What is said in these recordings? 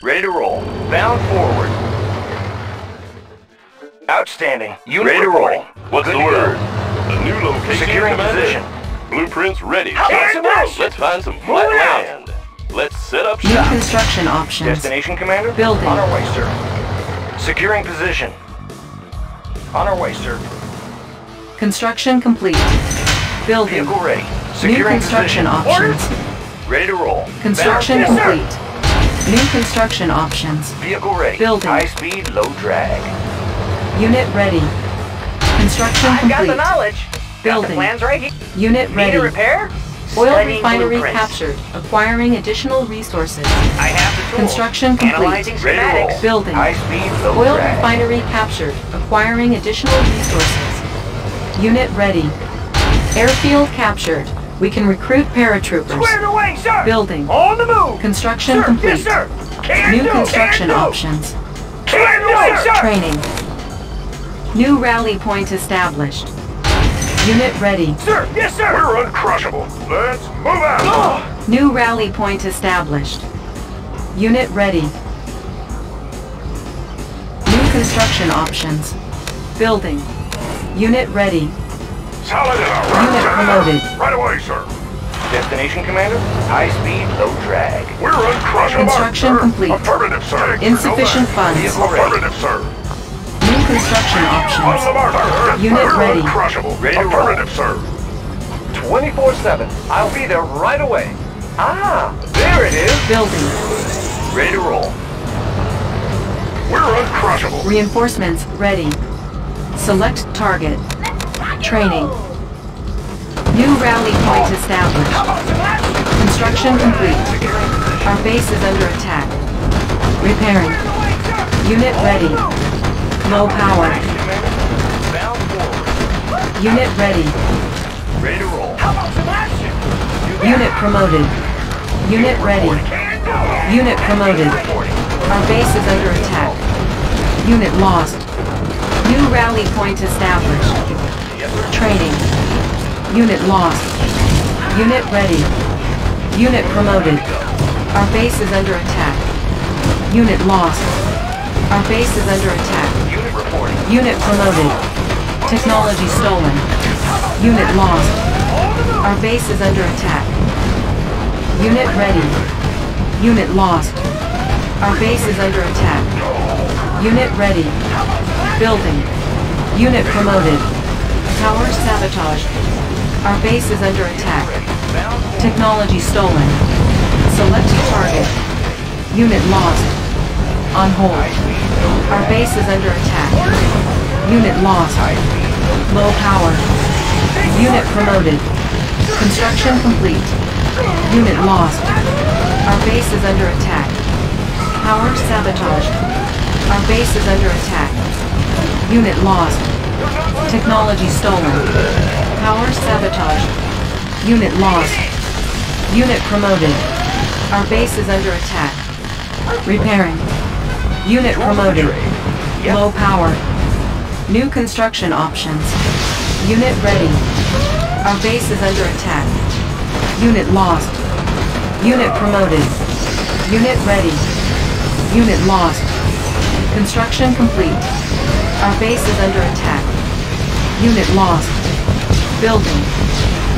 Ready to roll. Bound forward. Outstanding. Unit Ready to roll. What's Good the word? A new location, Securing Commander? position. Blueprints ready. about some action? Let's find some flat Moving out. land. Let's set up shop. New construction options. Destination, Commander? Building. On our way, sir. Securing position. On our way, sir. Construction complete. Building. Vehicle ready. New Securing construction position. options. Ready to roll. Construction Bound- Yes, sir. complete. New construction options. Vehicle ready. Building. High speed, low drag. Unit ready. Construction I've got the complete. knowledge. Got the Building. plans right here. Unit Need a repair? Oil Studying refinery blueprints. captured. Acquiring additional resources. I have the tools. Construction complete. Analyzing Ready to roll. schematics. Building. High speed, low Oil drag. refinery captured. Acquiring additional resources. Unit ready. Airfield captured. We can recruit paratroopers. Squared away, sir. Building. On the move. Construction Sir, complete. Yes, sir. Can New do. construction Can options. Can do, sir. Training. New rally point established. Unit ready. Sir, yes, sir. We're uncrushable. Let's move out. New rally point established. Unit ready. New construction options. Building. Unit ready. Solid in our Unit promoted. Right away, sir. Destination, Commander? High speed, low drag. We're uncrushable. Construction sir. complete. Affirmative, sir. Insufficient funds. Vehicle ready. Affirmative, sir. New construction On the options. mark, sir. Unit We're ready. uncrushable. Ready to roll. Affirmative, sir. 24-7. I'll be there right away. Ah, there it is. Building. Ready to roll. We're uncrushable. Reinforcements ready. Select target. Training. New rally point established. Construction complete. Our base is under attack. Repairing. Unit ready. Low power. Commander? Bound forward. Unit ready. Ready to roll. Unit promoted. Unit ready. Unit promoted. Our base is under attack. Unit lost. New rally point established. Training. Unit lost. Unit ready. Unit promoted. Our base is under attack. Unit lost. Our base is under attack. Unit reporting. Unit promoted. Technology stolen. Unit lost. Our base is under attack. Unit ready. Unit lost. Our base is under attack. Unit ready. Building. Unit promoted. Tower sabotage. Our base is under attack. Technology stolen. Select target. Unit lost. On hold. Our base is under attack. Unit lost. Low power. Unit promoted. Construction complete. Unit lost. Our base is under attack. Power sabotage. Our base is under attack. Unit lost. Technology stolen. Power sabotage. Unit lost. Unit promoted. Our base is under attack. Repairing. Unit promoted. Low power. New construction options. Unit ready. Our base is under attack. Unit lost. Unit promoted. Unit ready. Unit lost. Construction complete. Our base is under attack. Unit lost. Building.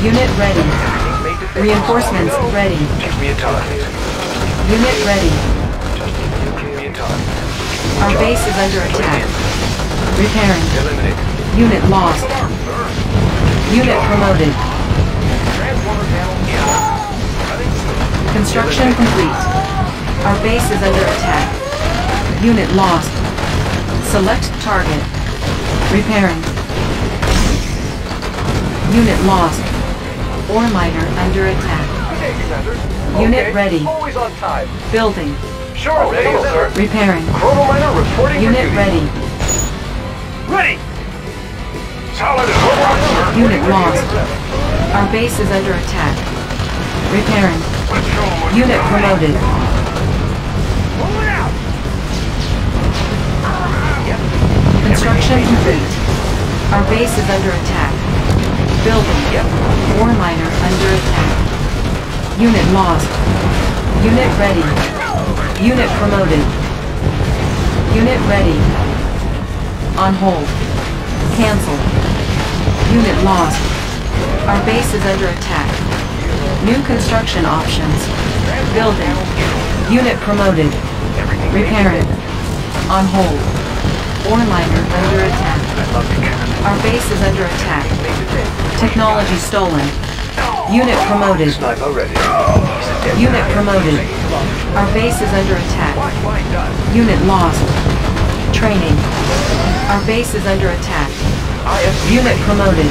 Unit ready. Reinforcements ready. Give me a target. Unit ready. Give me a target. Our base is under attack. Repairing. Unit lost. Unit promoted. Construction complete. Our base is under attack. Unit lost. Select target. Repairing. Unit lost. Ore miner under attack. Okay, Unit Okay, ready. Always on time. Building. Sure, ready, sir. Repairing. Chrono miner reporting Unit duty. ready. Ready. Solid in our. Unit lost. Our base is under attack. Repairing. Let's show 'em what Unit we got. promoted. Construction complete. Our base is under attack. Building. Ore miner under attack. Unit lost. Unit ready. Unit promoted. Unit ready. On hold. Cancel. Unit lost. Our base is under attack. New construction options. Building. Unit promoted. Repairing. On hold. Ore miner under attack. Our base is under attack. Technology stolen. Unit promoted. Unit promoted. Our base is under attack. Unit lost. Training. Our base is under attack. Unit promoted.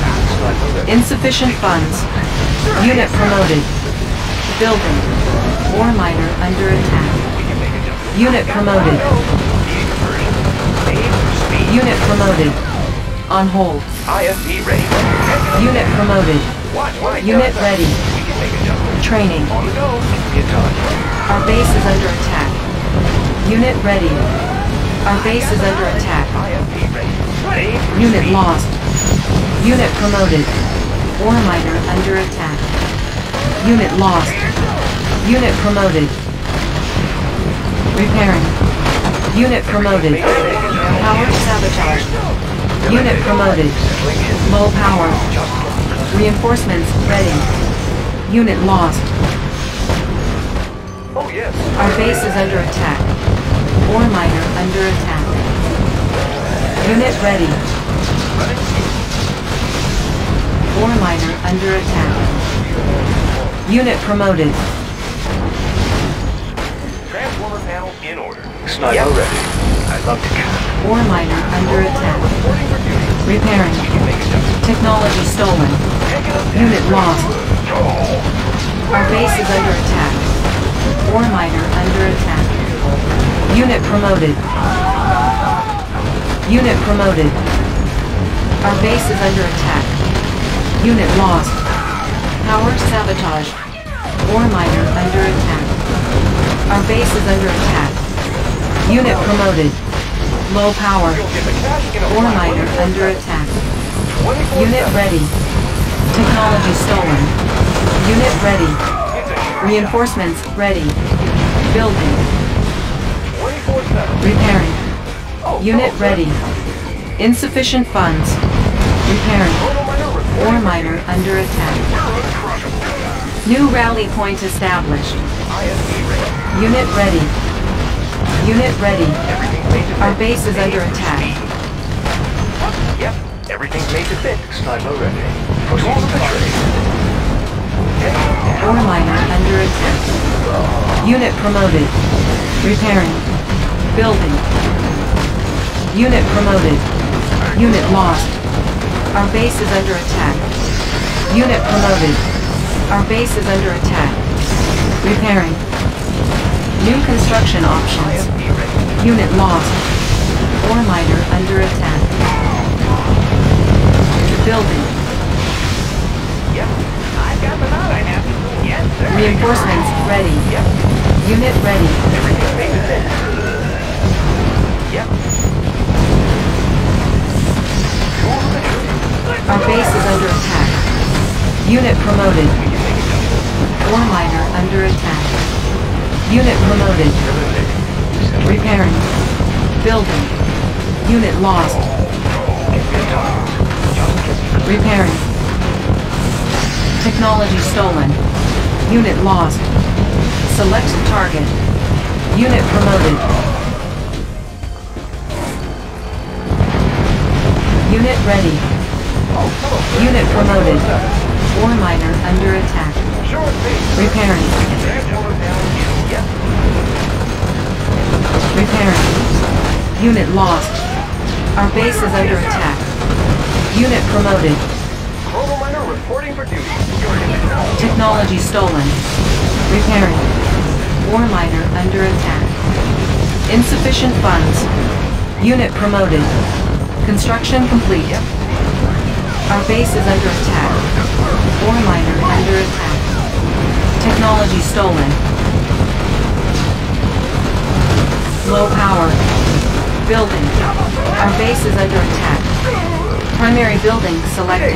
Insufficient funds. Unit promoted. Building. Ore miner under attack. Unit promoted. Unit promoted. On hold. IFV ready. Unit promoted. Watch my Unit ready. We can make a jump. Training. On the go. Get on. Our base is under attack. Unit ready. Our base is under attack. IFV ready. Ready. Unit lost. Unit promoted. Ore miner under attack. Unit lost. Unit promoted. Repairing. Unit promoted. Power sabotage. Unit promoted. Low power. Reinforcements ready. Unit lost. Oh yes. Our base is under attack. Ore miner under attack. Unit ready. Ore miner under attack. Unit promoted. Transformer panel in order. Sniper Yep. ready. I love to count. Ore miner under attack. Repairing. Technology stolen. Unit lost. Our base is under attack. Ore miner under attack. Unit promoted. Unit promoted. Our base is under attack. Unit lost. Power sabotage. Ore miner under attack. Our base is under attack. Unit promoted. Low power. Ore miner under attack. Unit ready. Technology stolen. Unit ready. Reinforcements ready. Building. 24/7. Repairing. Unit ready. Insufficient funds. Repairing. Ore miner under attack. New rally point established. Unit ready. Unit ready. Everything's made to Our base is under attack. Yep. Everything's made to fit. Sniper ready. Proceed to the trade. Ore miner under attack. Unit promoted. Repairing. Building. Unit promoted. Unit lost. Our base is under attack. Unit promoted. Our base is under attack. Repairing. New construction options. Unit lost. Ore miner under attack. Building. Yep. I've got the knowledge. I have. Yes, sir. Reinforcements ready. Yep. Unit ready. Our base is under attack. Unit promoted. Ore miner under attack. Unit promoted. Repairing. Building. Unit lost. Repairing. Technology stolen. Unit lost. Select target. Unit promoted. Unit ready. Unit promoted. Ore miner under attack. Repairing. Transformer panel in. Yep. Repairing. Unit lost. Our base is under attack. Unit promoted. Chrono miner reporting for duty. You're in it now. Technology stolen. Repairing. Ore miner under attack. Insufficient funds. Unit promoted. Construction complete. Our base is under attack. Ore miner under attack. Technology stolen. Low power. Building. Our base is under attack. Primary building selected.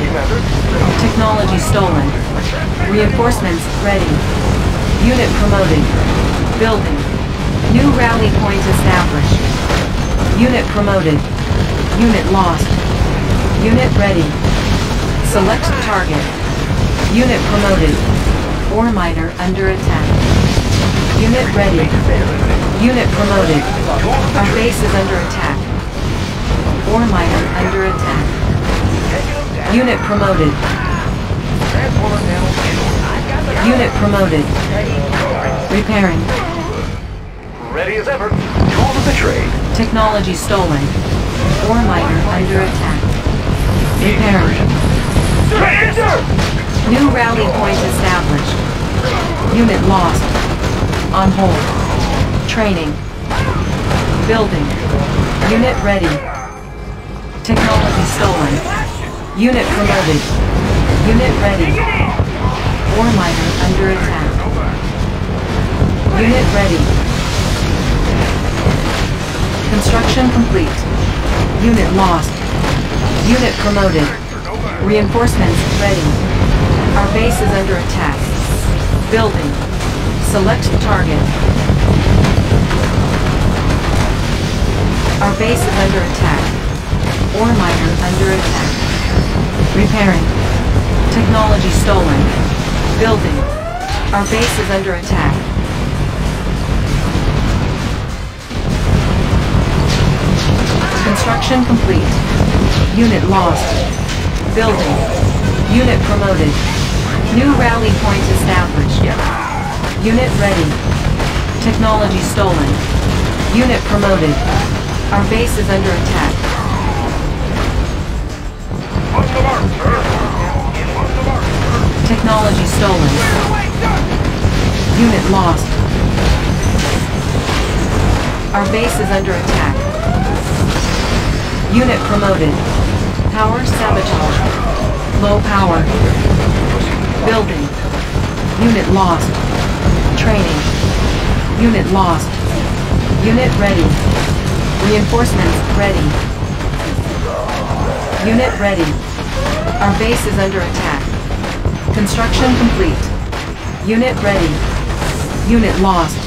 Technology stolen. Reinforcements ready. Unit promoted. Building. New rally point established. Unit promoted. Unit lost. Unit ready. Select target. Unit promoted. Ore miner under attack. Unit ready. Unit promoted. Our base is under attack. Ore miner under attack. Unit promoted. Transformer panel in order. Unit promoted. Repairing. Ready as ever. Tools of the trade. Technology stolen. Ore miner under attack. Repairing. New rally point established. Unit lost. On hold. Training. Building. Unit ready. Technology stolen. Unit promoted. Unit ready. Ore miner under attack. Unit ready. Construction complete. Unit lost. Unit promoted. Reinforcements ready. Our base is under attack. Building. Select target. Our base is under attack. Ore miner under attack. Repairing. Technology stolen. Building. Our base is under attack. Construction complete. Unit lost. Building. Unit promoted. New rally point established. Unit ready. Technology stolen. Unit promoted. Our base is under attack. Technology stolen. Unit lost. Our base is under attack. Unit promoted. Power sabotage. Low power. Building. Unit lost. Training. Unit lost. Unit ready. Reinforcements ready. Unit ready. Our base is under attack. Construction complete. Unit ready. Unit lost.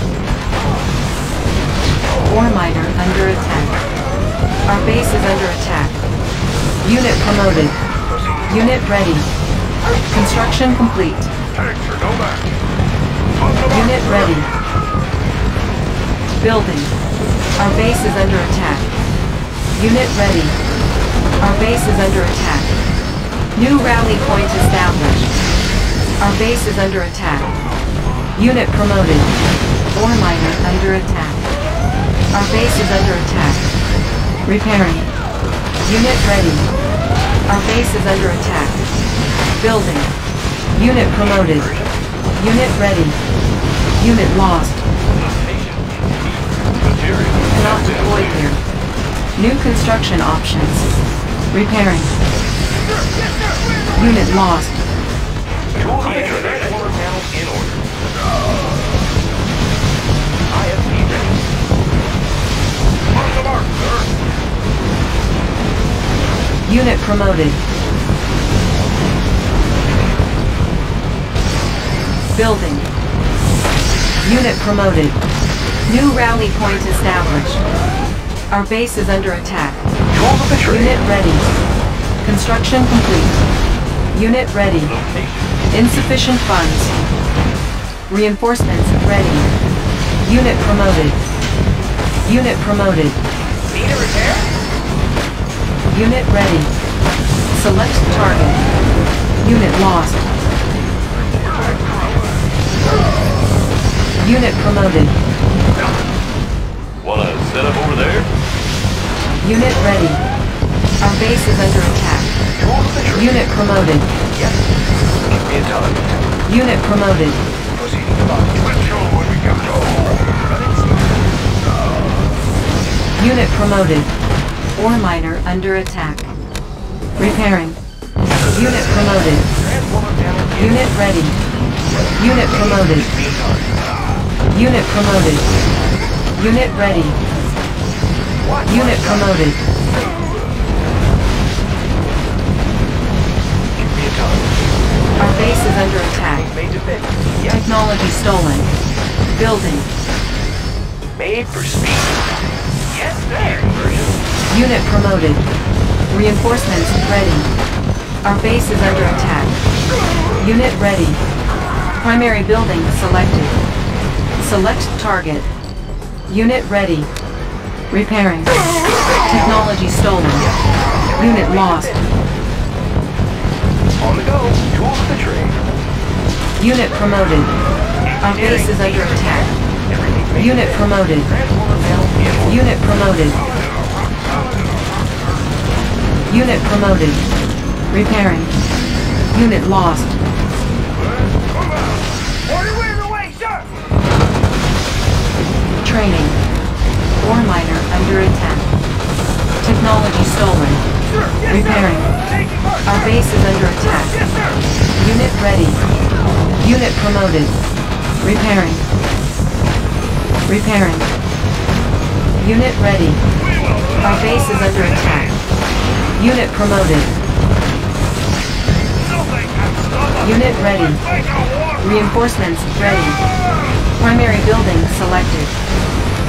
Ore miner under attack. Our base is under attack. Unit promoted. Unit ready. Construction complete. Unit ready. Building. Our base is under attack. Unit ready. Our base is under attack. New rally point established. Our base is under attack. Unit promoted. Ore miner under attack. Our base is under attack. Repairing. Unit ready. Our base is under attack. Building. Unit promoted. Unit ready. Unit lost. Cannot deploy here. New construction options. Repairing. Unit lost. The trade. Transformer panel in order. ISP ready. On the mark, sir. Unit promoted. Building. Unit promoted. New rally point established. Our base is under attack. Tools the trade. Unit ready. Construction complete. Unit ready. Insufficient funds. Reinforcements ready. Unit promoted. Unit promoted. Need a repair? Unit ready. Select target. Unit lost. Unit promoted. Wanna set up over there? Unit ready. Our base is under attack. Tools of the trade. Unit promoted. Yes. Keep me intelligent. Unit promoted. Proceeding to. Let's show 'em what we got. Unit promoted. Ore miner under attack. Repairing. Unit promoted. Transformer panel Unit ready. Unit promoted. Unit promoted. Unit ready. Unit promoted. Keep me intelligent. Our base is under attack. Made to fit. Yes. Technology stolen. Building. Made for speed. Yes, sir. Unit promoted. Reinforcements ready. Our base is under attack. Unit ready. Primary building selected. Select target. Unit ready. Repairing. Technology stolen. Unit lost. On the go. Tools of the trade. Unit promoted. Our base is under attack. Unit promoted. Transformer panel in order. Unit promoted. Unit promoted. Repairing. Unit lost. Training. Ore miner under attack. Technology stolen. Sir, yes, Repairing. sir! Our base is under attack. Yes! Unit ready. Unit promoted. Repairing. Repairing. Unit ready. Our base is under attack. Unit promoted. Unit ready. Reinforcements ready. Primary building selected.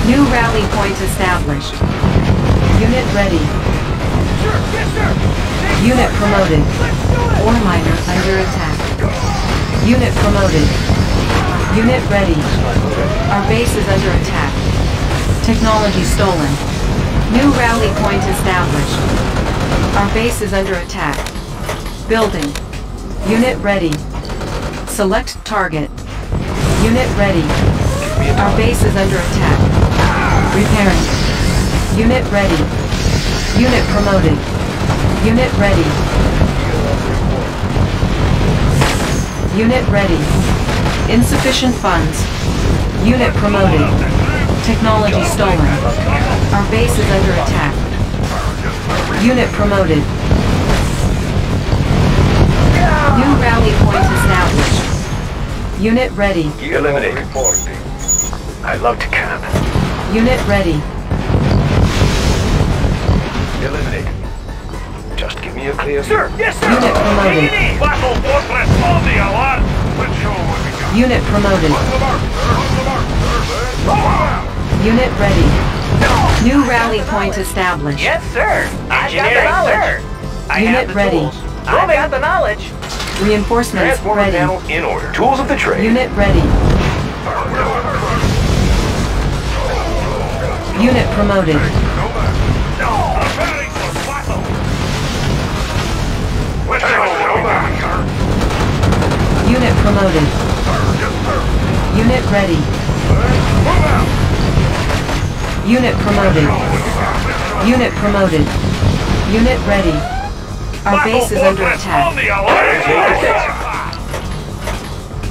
New rally point established. Unit ready. Sir, yes, sir! Unit promoted. Ore miner under attack. Unit promoted. Unit ready. Our base is under attack. Technology stolen. New rally point established. Our base is under attack. Building. Unit ready. Select target. Unit ready. Our base is under attack. Repairing. Unit ready. Unit promoted. Unit ready. Unit ready. Insufficient funds. Unit promoted. Technology stolen. Our base is under attack. Unit promoted. Unit ready. Eliminate. Reporting. I love to camp. Unit ready. Eliminate. Just give me a clear Sir, yes, sir! Unit promoted. Take it in! Battle Fortress on the alert! Let's show what we got. Unit promoted. On the mark, sir! On the mark, sir! Unit ready. New rally point established. Yes, sir. I've got the Engineering, knowledge. I Unit ready. I've got the knowledge. Reinforcements Transformer ready. panel in order. Tools of the trade. Unit ready. Unit promoted. Preparing for battle! Let's go! Unit promoted. Unit ready. Unit promoted. Unit promoted. Unit ready. Our base is under attack.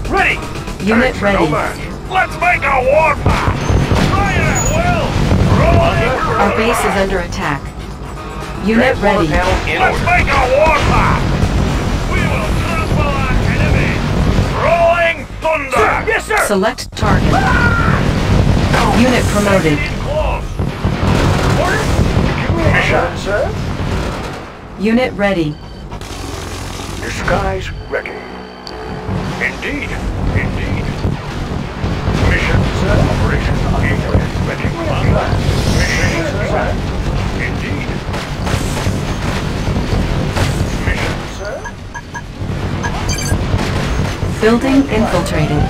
Ready! Unit ready. Let's make a war path! Try it at will! Rolling! Our base is under attack. Unit Transformer ready. Let's order. make a war path! We will trample our enemy! Rolling thunder! yes, sir! Select target. Unit promoted. In close! Mission, sir. Unit ready. Disguise ready. Indeed, indeed. Mission, Sir. operation underway. Ready. Mission, sir. Indeed. Mission, Sir. Building infiltrated.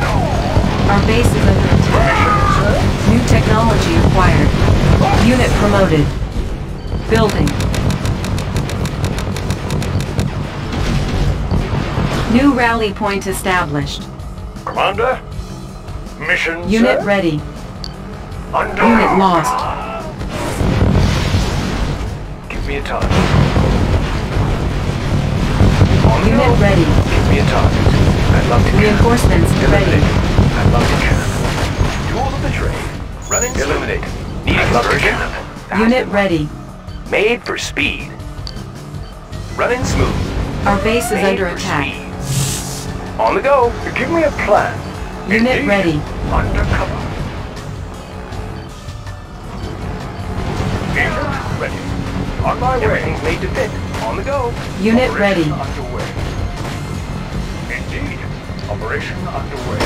Our base is under attack. New technology acquired. Unit promoted. Building. New rally point established. Commander? Mission, Unit sir. ready. Under Unit lost. Give me a target. On Unit go. ready. Give me a target. I'd love to camp. Reinforcements ready. I'd love to camp. Tools of the trade. Running. Eliminate. Needing I'd love to Unit ready. Made for speed. Running smooth. Our base is Made under attack. speed. On the go. Give me a plan. Unit Indeed. ready. Undercover. Agent ready. On my way. Everything's made to fit. On the go. Unit Operation ready. Underway. Indeed. Operation underway.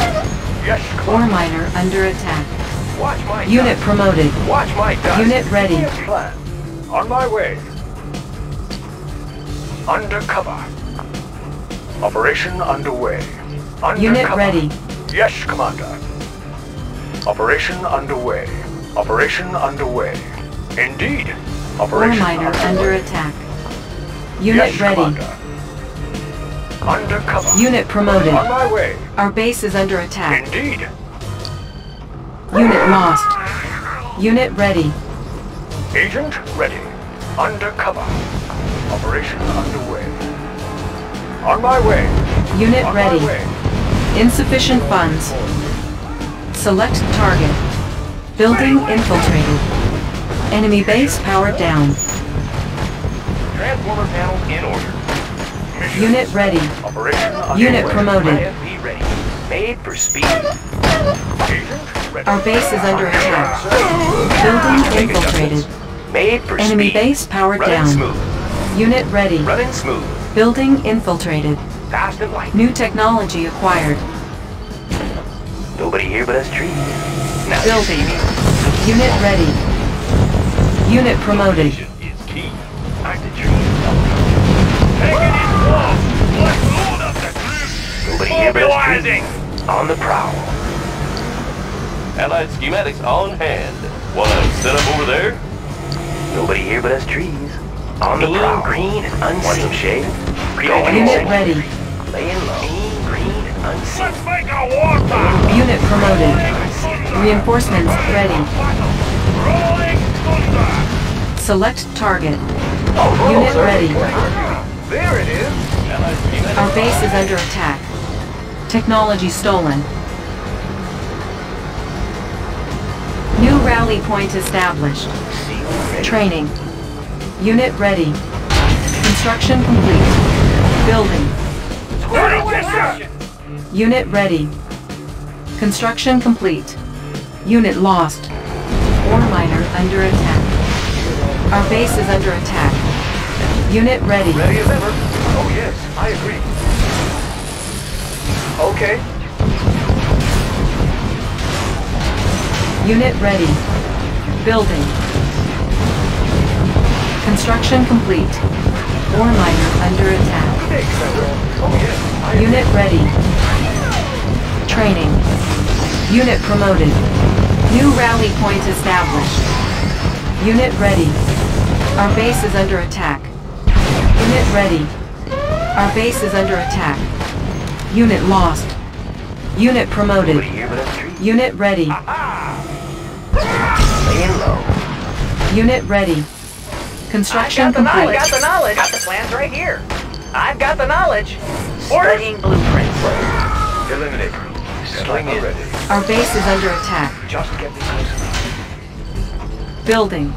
Yes, Ore miner under attack. Watch my Unit dust. promoted. Watch my dust. Unit ready. Plan. On my way. Undercover. Operation underway. Undercover. Unit ready. Yes, Commander. Operation underway. Operation underway. Indeed. Ore Operation miner underway. under attack. Unit yes, ready. Commander. Undercover. Unit promoted. On my way. Our base is under attack. Indeed. Unit lost. Unit ready. Agent ready. Undercover. Operation underway. On my way. Unit On ready. way. Insufficient funds. Select target. Building infiltrated. Enemy base powered down. Transformer panels in order. Mission Unit ready. Operation. Unit promoted. Made for speed. Our base is under attack. Building infiltrated. Made for Enemy speed. base powered Running down. smooth. Unit ready. Running smooth. Building infiltrated. Fast and light. New technology acquired. Nobody here but us trees. Now Building. Unit ready. Unit promoted. is key. I'm the tree. Taking it off. Let's load up the troops. Nobody here but us Mobilizing. trees. On the prowl. Allied schematics on hand. Wanna set up over there? Nobody here but us trees. On the Blue, prowl. Green and unseen. Want some shade? Going Unit low. ready. Laying low. Green unseen. Let's make a warpath. Unit promoted. Reinforcements ready. Rolling thunder. Select target. Oh, Unit ready. There it is. Our base is under attack. Technology stolen. New rally point established. Training. Unit ready. Construction complete. Building. Unit ready. Construction complete. Unit lost. Ore miner under attack. Our base is under attack. Unit ready. Ready as ever. Oh yes, I agree. Okay. Unit ready. Building. Construction complete. Ore miner under attack. Thanks, Sandra. Yes, I agree. Unit ready. Training. Unit promoted. New rally point established. Unit ready. Our base is under attack. Unit ready. Our base is under attack. Unit lost. Unit promoted. Nobody here but us trees. Unit ready. Unit ready. Construction I've got the knowledge. complete. Got the knowledge. Got the plans right here. I've got the knowledge. Studying blueprints. Eliminate. Sling in. ready. Our base is under attack. Just get me close. Building.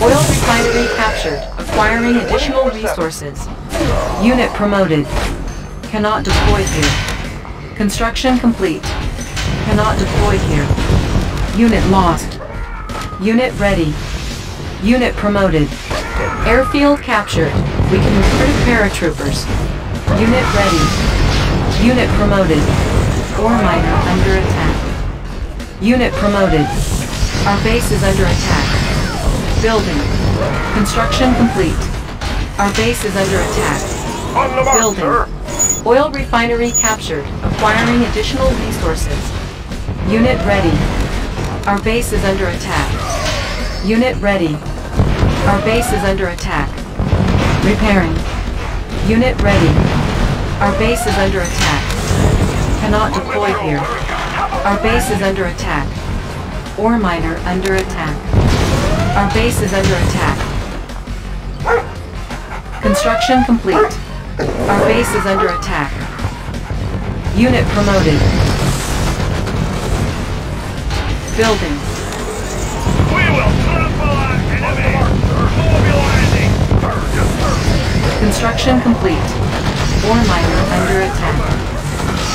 Oil refinery captured. Acquiring additional resources. Unit promoted. Cannot deploy here. Construction complete. Cannot deploy here. Unit lost. Unit ready. Unit promoted. Airfield captured. We can recruit paratroopers. Unit ready. Unit promoted. Ore miner under attack. Unit promoted. Our base is under attack. Building. Construction complete. Our base is under attack. On the mark, Building. Oil refinery captured. Acquiring additional resources. Unit ready. Our base is under attack. Unit ready. Our base is under attack. Repairing. Unit ready. Our base is under attack. Cannot deploy here. Our base is under attack. Ore miner under attack. Our base is under attack. Construction complete. Our base is under attack. Unit promoted. Building. We will Construction complete. Ore miner under attack.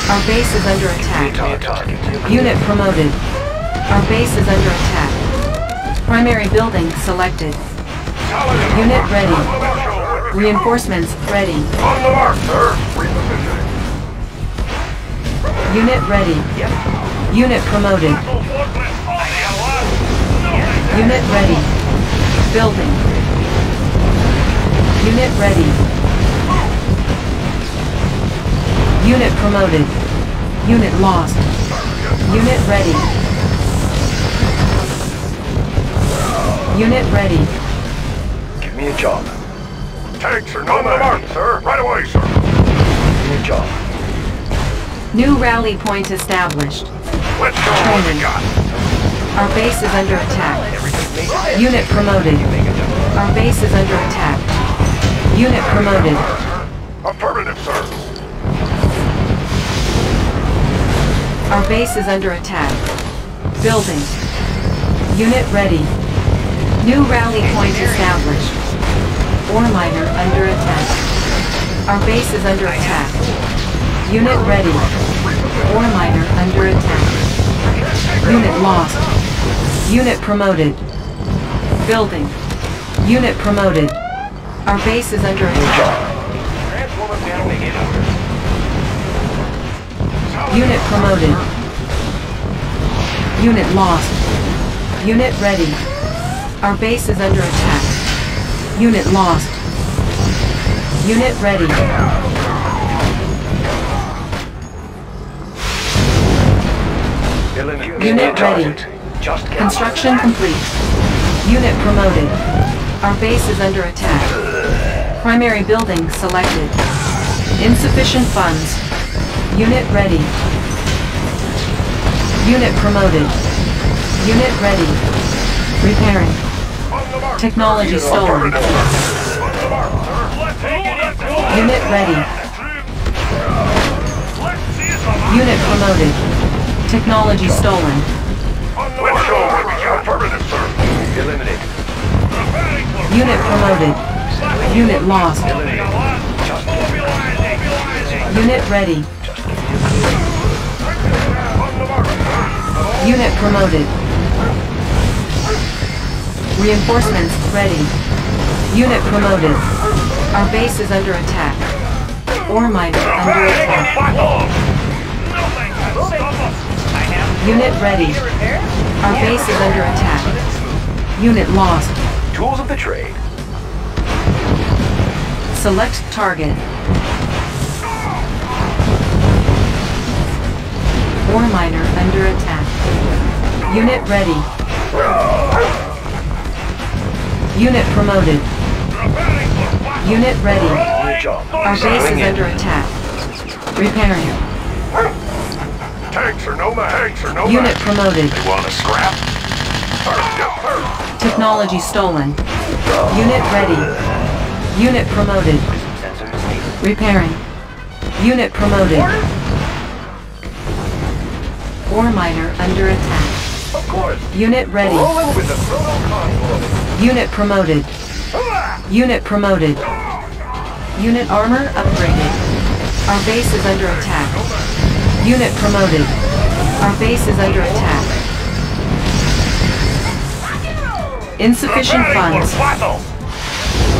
Our base is under attack. Unit promoted. Our base is under attack. Primary building selected. Unit ready. Reinforcements ready. On the mark, sir. Unit ready. Unit promoted. Unit ready. Building. Unit ready. Unit promoted. Unit lost. Unit ready. Unit ready. Give me a job. Tanks are on the mark, sir. Right away, sir. Give me a job. New rally point established. Let's show 'em what we got. Our base is under attack. Unit promoted. Make a job. Our base is under attack. Unit promoted. Affirmative, sir. Our base is under attack. Building. Unit ready. New rally point established. Ore miner under attack. Our base is under attack. Unit ready. Ore miner under attack. Unit lost. Unit promoted. Building. Unit promoted. Our base is under attack. Unit promoted. Unit lost. Unit ready. Our base is under attack. Unit lost. Unit ready. Unit ready. Construction complete. Unit promoted. Our base is under attack. Primary building selected. Insufficient funds. Unit ready. Unit promoted. Unit ready. Repairing. Technology stolen. Unit ready. Unit promoted. Technology stolen. Unit promoted. Unit lost. Unit ready. Unit promoted. Reinforcements ready. Unit promoted. Our base is under attack. Ore miner under attack. battle. Nothing can stop us. Unit ready. Our base is under attack. Unit lost. Tools of the trade. Select target. Ore miner under attack. Unit ready. Unit promoted. Preparing for battle. Unit ready. Give me a job. Our base is under attack. Repairing. Tanks are no match. Are no Unit match. promoted. Want to scrap? Sir, yes, sir. Technology stolen. Unit ready. Unit promoted. Repairing. Unit promoted. Ore miner under attack. Of course. Unit ready. Rolling with the Proto. Unit promoted. Unit promoted. Unit armor upgraded. Our base is under attack. Unit promoted. Our base is under attack. Insufficient funds. for.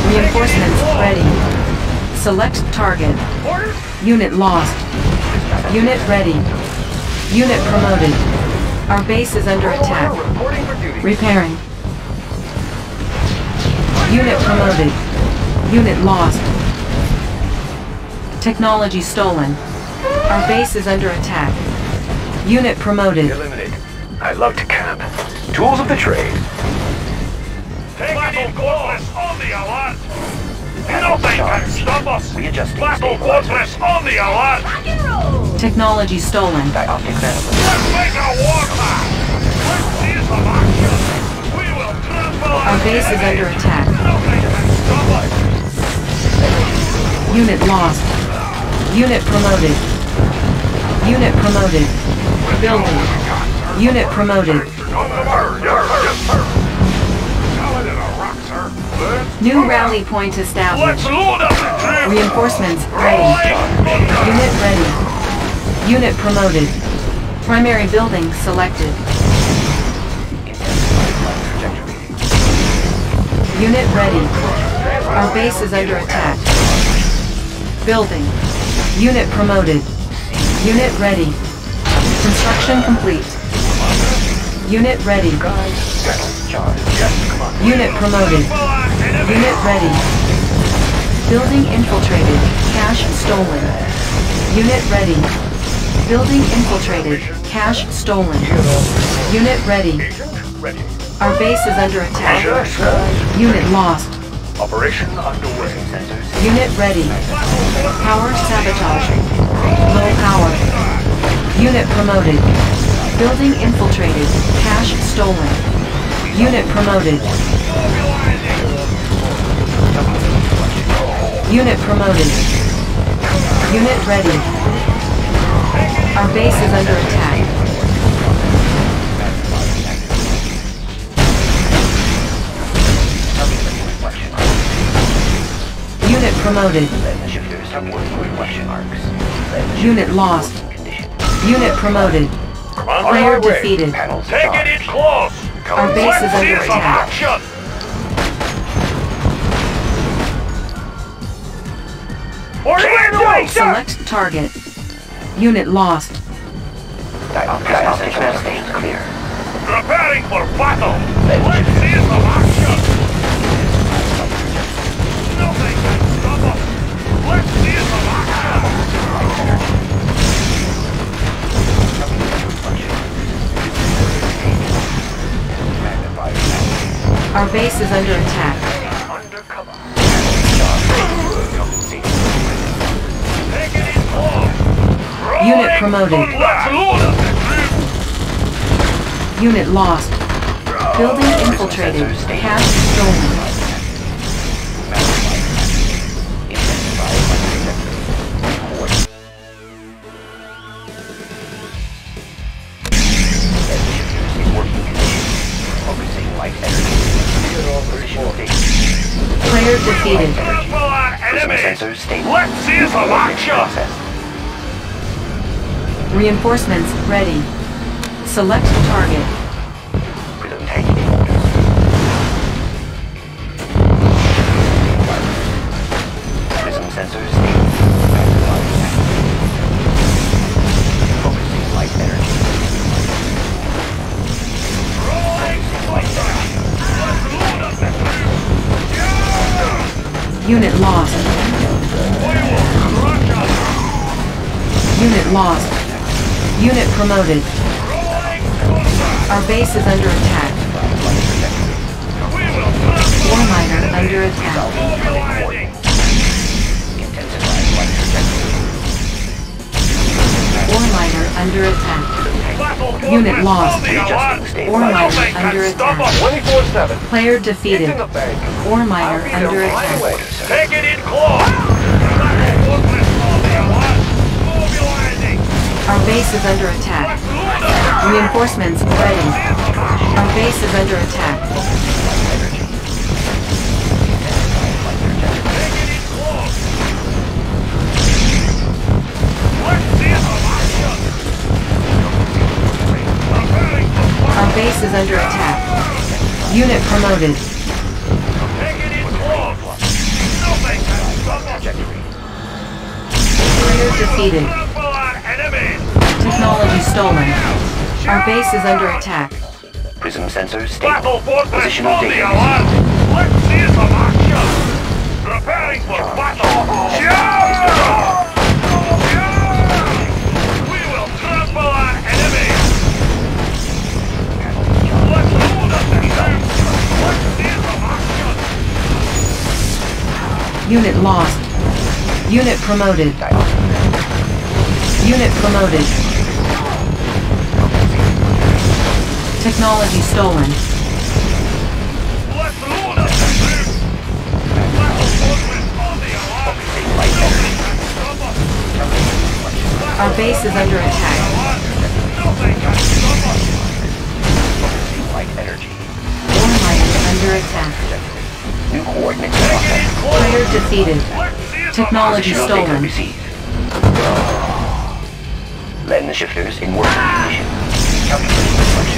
Reinforcements ready. Select target. Unit lost. Unit ready. Unit promoted. Our base is under attack. Reporting for duty. Repairing. Unit promoted. Unit lost. Technology stolen. Our base is under attack. Unit promoted. Eliminate. I love to camp. Tools of the trade. Battle fortress on the alert. Nothing can stop us. Readjusting Battle stabilizers. fortress on the alert. Technology stolen. Dioptic manifest. Let's make a warpath. Let's see some action. We will trample Our base is under attack. Nothing can stop us. Unit lost. Unit promoted. Unit promoted. Building. Unit promoted. New rally point established. Let's load up the. Reinforcements ready. Unit ready. Unit promoted. Primary building selected. Unit ready. Our base is under attack. Building. Unit promoted. Unit ready. Construction complete. Unit ready. Unit promoted. Unit ready. Building infiltrated. Cash stolen. Unit ready. Building infiltrated. Cash stolen. Unit ready. Our base is under attack. Unit lost. Operation underway. Unit ready. Power sabotage. Low power. Unit promoted. Building infiltrated. Cash stolen. Unit promoted. Unit promoted. Unit ready. Our base is under attack. Unit promoted. Unit lost. Unit promoted. Player defeated. Take it in close. Our base is under attack. Action. Order Clear the way, sir! Select target. Unit lost. Preparing for battle. Let's see some action. Nothing can stop us. Let's see some action. Our base is under attack. Unit promoted. Unit lost. Building infiltrated. Cash stolen. Player defeated. Let's see some action. Reinforcements ready. Select target. Prism sensors. Focusing light energy. Unit lost. Unit lost. Unit promoted. Our base is under attack. Ore miner under attack. Ore miner under attack. Unit lost. Ore miner under attack. Player defeated. Ore miner under attack. Take it in close. Our base is under attack. Reinforcements ready. Our base is under attack. Our base is under attack. Unit promoted. Take it in close. Nothing can stop us. Player defeated. Trample our enemies. Technology stolen. Our base is under attack. Prism sensors stable. Battle fortress Position on the Let's see some action. Preparing for battle. Charge! We will trample our enemies. Let's load up the troops. Let's see some action. Unit lost. Unit promoted. Unit promoted. Stop stolen. Our base is under attack. Ore miner under attack. Player defeated. Technology stolen. received. Lens shifters in working condition. Calculating reflection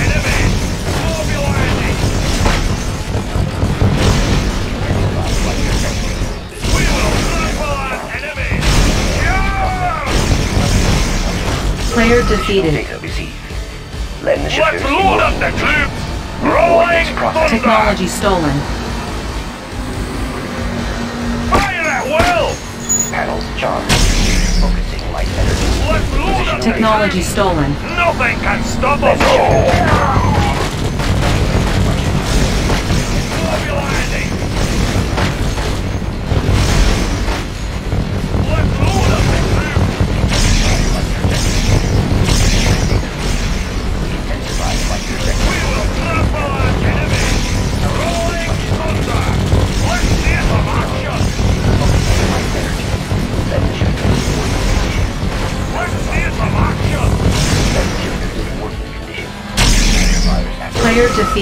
Player defeated. Data received. Lend the Let's shifters load up the troops! Rolling thunder! Technology stolen. Fire at will! Panels charged. Focusing light energy. Let's load up the Technology stolen. Nothing can stop us!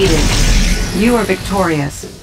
Defeated. You are victorious.